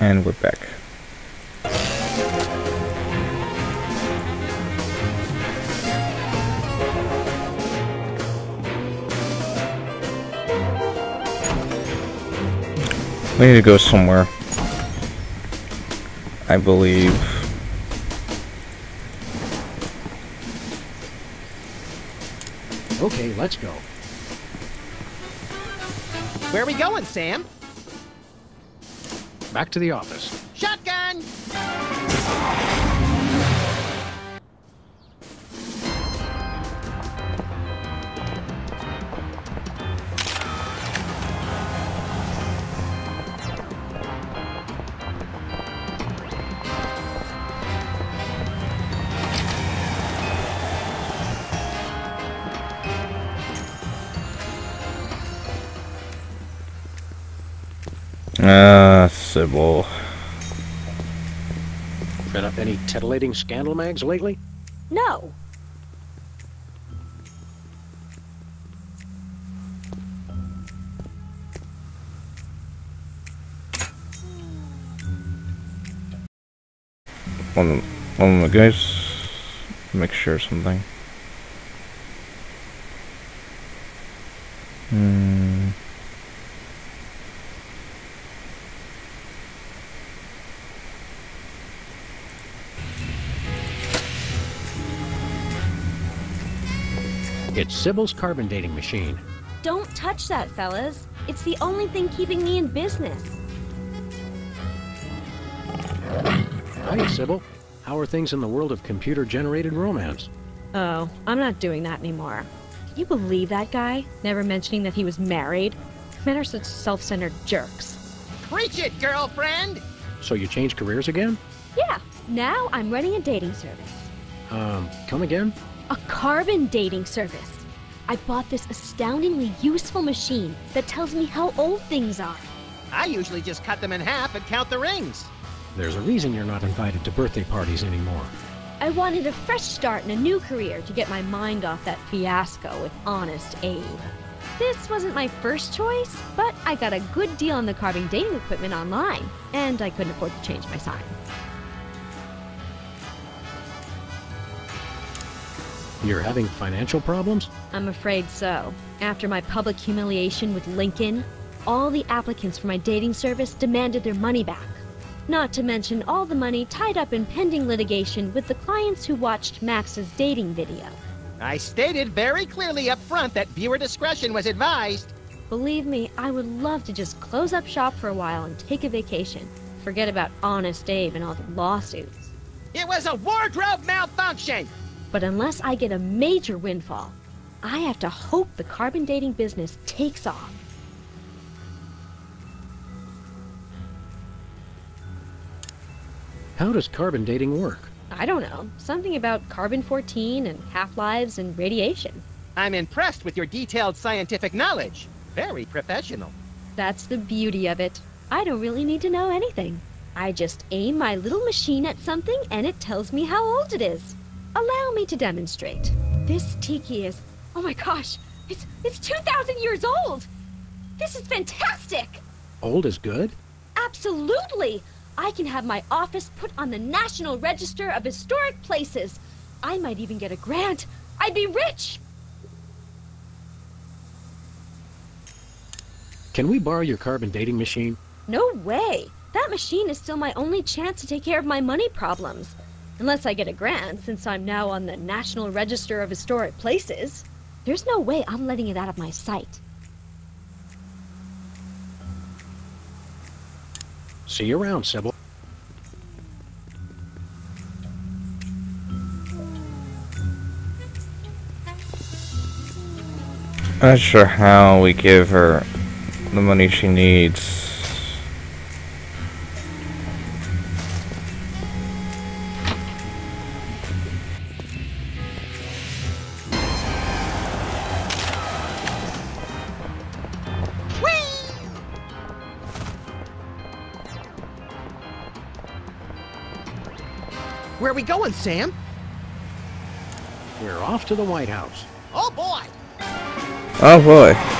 And we're back. We need to go somewhere. I believe. Okay, let's go. Where are we going, Sam? Back to the office. Shotgun! Sybil. Read up any titillating scandal mags lately? No. One, one moment, guys. Make sure something. Hmm. It's Sybil's carbon dating machine. Don't touch that, fellas. It's the only thing keeping me in business. Hi, Sybil. How are things in the world of computer-generated romance? Oh, I'm not doing that anymore. Can you believe that guy? Never mentioning that he was married? Men are such self-centered jerks. Preach it, girlfriend! So you changed careers again? Yeah, now I'm running a dating service. Um, come again? A carbon dating service. I bought this astoundingly useful machine that tells me how old things are. I usually just cut them in half and count the rings. There's a reason you're not invited to birthday parties anymore. I wanted a fresh start in a new career to get my mind off that fiasco with Honest Abe. This wasn't my first choice, but I got a good deal on the carbon dating equipment online, and I couldn't afford to change my sign. You're having financial problems? I'm afraid so. After my public humiliation with Lincoln, all the applicants for my dating service demanded their money back. Not to mention all the money tied up in pending litigation with the clients who watched Max's dating video. I stated very clearly up front that viewer discretion was advised. Believe me, I would love to just close up shop for a while and take a vacation. Forget about Honest Dave and all the lawsuits. It was a wardrobe malfunction! But unless I get a major windfall, I have to hope the carbon dating business takes off. How does carbon dating work? I don't know, something about carbon 14 and half lives and radiation. I'm impressed with your detailed scientific knowledge. Very professional. That's the beauty of it. I don't really need to know anything. I just aim my little machine at something and it tells me how old it is. Allow me to demonstrate. This tiki is, oh my gosh, it's, it's 2,000 years old! This is fantastic! Old is good? Absolutely! I can have my office put on the National Register of Historic Places. I might even get a grant. I'd be rich! Can we borrow your carbon dating machine? No way! That machine is still my only chance to take care of my money problems. Unless I get a grant, since I'm now on the National Register of Historic Places. There's no way I'm letting it out of my sight. See you around, Sybil. Not sure how we give her the money she needs. Where are we going, Sam? We're off to the White House. Oh boy! Oh boy.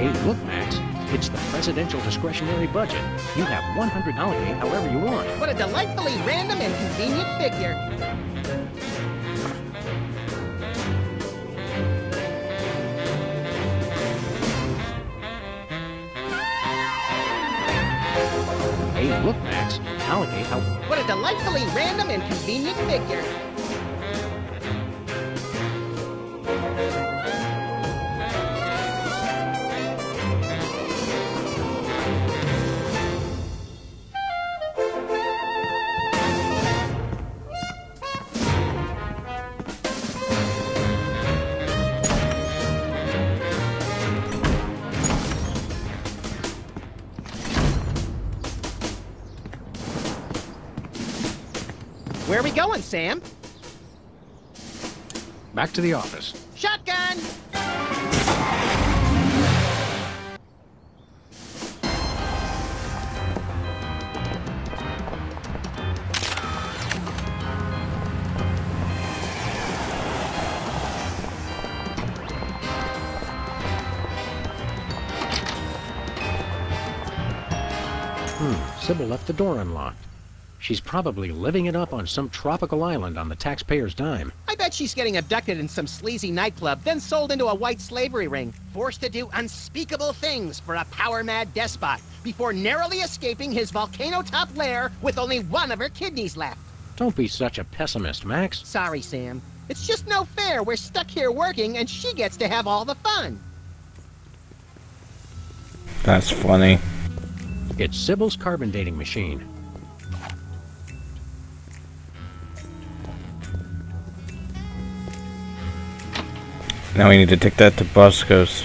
Hey, look, Max. It's the presidential discretionary budget. You have 100 allocate however you want. What a delightfully random and convenient figure. Hey, look, Max. Allocate how... What a delightfully random and convenient figure. Going, Sam? Back to the office. Shotgun! Hmm, Sybil left the door unlocked. She's probably living it up on some tropical island on the taxpayer's dime. I bet she's getting abducted in some sleazy nightclub, then sold into a white slavery ring, forced to do unspeakable things for a power-mad despot, before narrowly escaping his volcano-top lair with only one of her kidneys left. Don't be such a pessimist, Max. Sorry, Sam. It's just no fair. We're stuck here working, and she gets to have all the fun. That's funny. It's Sybil's carbon dating machine. Now we need to take that to Bosco's.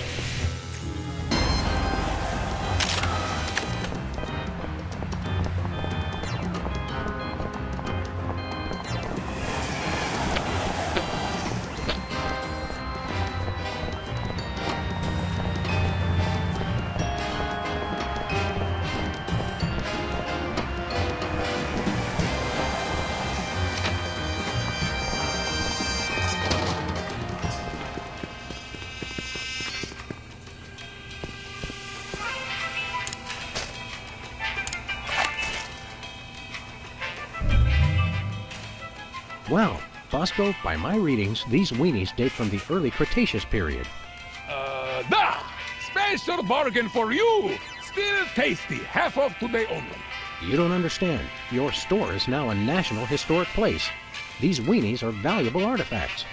Well, Bosco, by my readings, these weenies date from the early Cretaceous period. Uh, da! Special bargain for you! Still tasty, half off today only. You don't understand. Your store is now a national historic place. These weenies are valuable artifacts.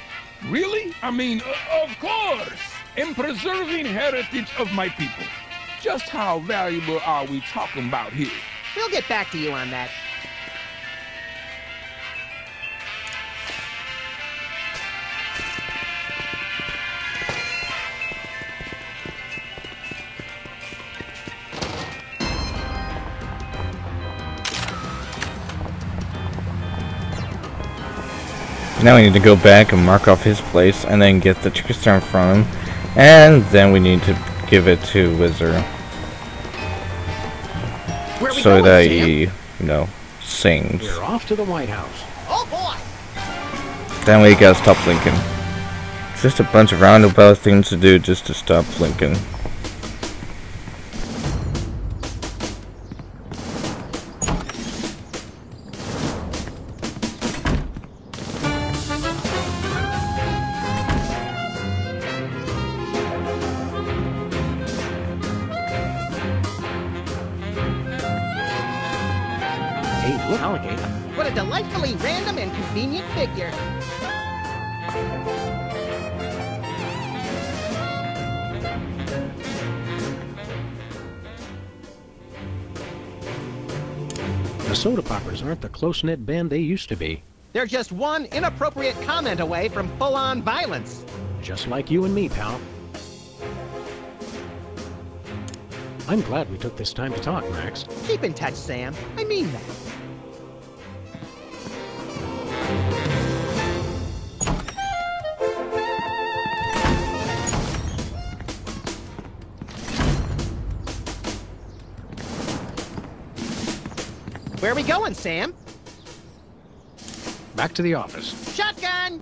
Really? I mean, uh, of course! In preserving heritage of my people. Just how valuable are we talking about here? We'll get back to you on that. Now we need to go back and mark off his place and then get the Trickster from him. And then we need to give it to Whizzer Where are we so going, that Sam? he, you know, sings. We're off to the White House. Oh, boy! Then we gotta stop Lincoln. It's just a bunch of roundabout things to do just to stop Lincoln. And convenient figure. The soda poppers aren't the close-knit band they used to be. They're just one inappropriate comment away from full-on violence. Just like you and me, pal. I'm glad we took this time to talk, Max. Keep in touch, Sam. I mean that. Where are we going, Sam? Back to the office. Shotgun!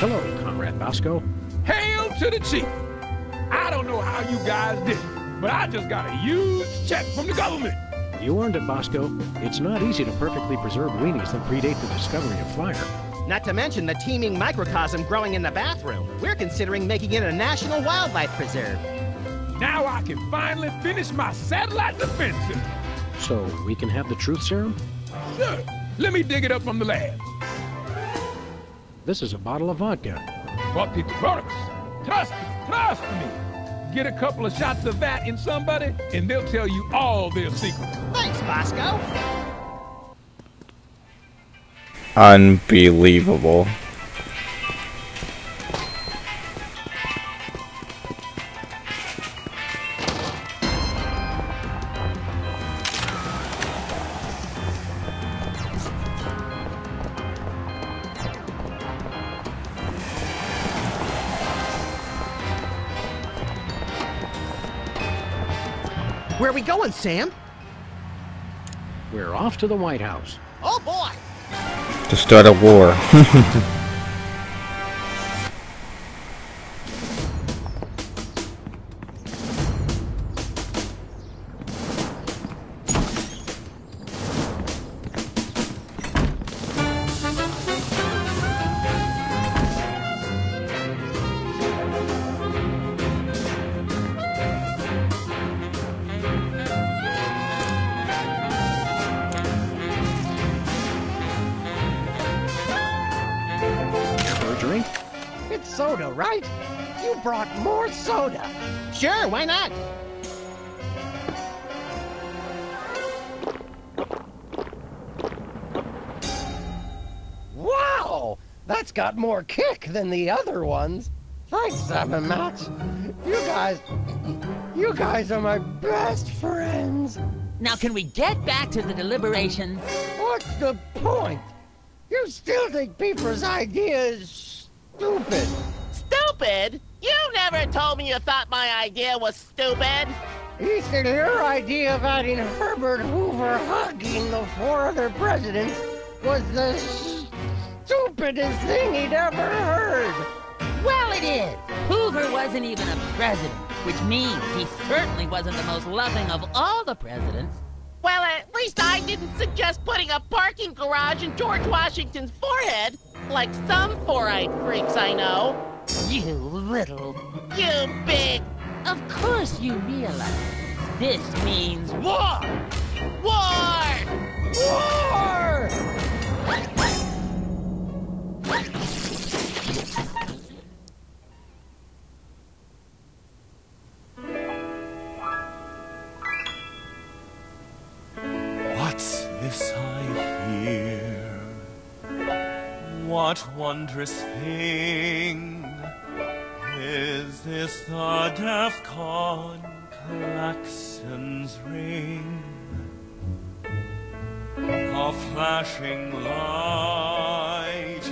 Hello, Comrade Bosco. Hail to the chief! I don't know how you guys did it, but I just got a huge check from the government. You earned it, Bosco. It's not easy to perfectly preserve weenies that predate the discovery of fire. Not to mention the teeming microcosm growing in the bathroom. We're considering making it a national wildlife preserve. Now I can finally finish my satellite defense system. So we can have the truth serum? Sure, let me dig it up from the lab. This is a bottle of vodka. But the products, trust me, trust me. Get a couple of shots of that in somebody, and they'll tell you all their secrets. Thanks, Bosco. Unbelievable. Where are we going, Sam? We're off to the White House. Oh boy! To start a war. right? You brought more soda. Sure, why not? Wow! That's got more kick than the other ones. Thanks, Sam and Max. You guys... You guys are my best friends. Now, can we get back to the deliberation? What's the point? You still think Peeper's idea is stupid. Stupid? You never told me you thought my idea was stupid. He said your idea of adding Herbert Hoover hugging the four other presidents was the stupidest thing he'd ever heard. Well, it is. Hoover wasn't even a president, which means he certainly wasn't the most loving of all the presidents. Well, at least I didn't suggest putting a parking garage in George Washington's forehead, like some four-eyed freaks I know. You little. You big Of course you realize this means war! War! War! What's this I hear? What wondrous thing the DEFCON klaxon's ring? A flashing light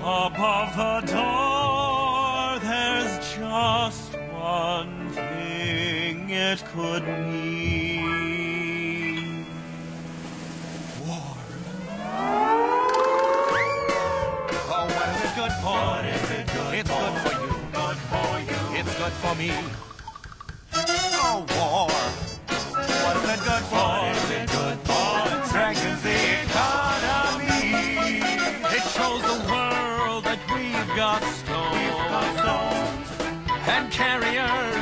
above the door. There's just one thing it could mean. War. Oh, what is it good for? Good for me. Oh, war. What is it good for? What is it good for? It strengthens the economy. It shows the world that we've got stones. We've got stones. And carriers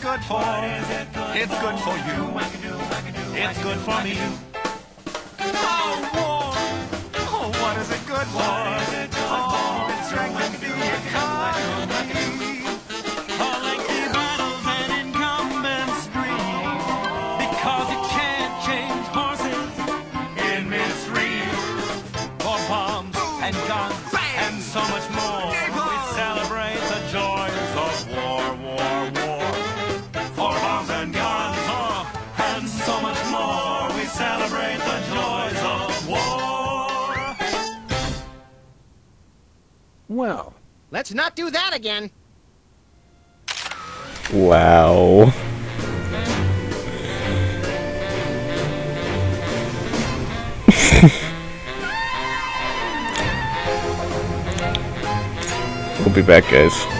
good for? It's good for you. It's good for me. Oh, war. Oh, what is it good for? Oh, it strengthens the economy. Well, Let's not do that again. Wow. we'll be back, guys.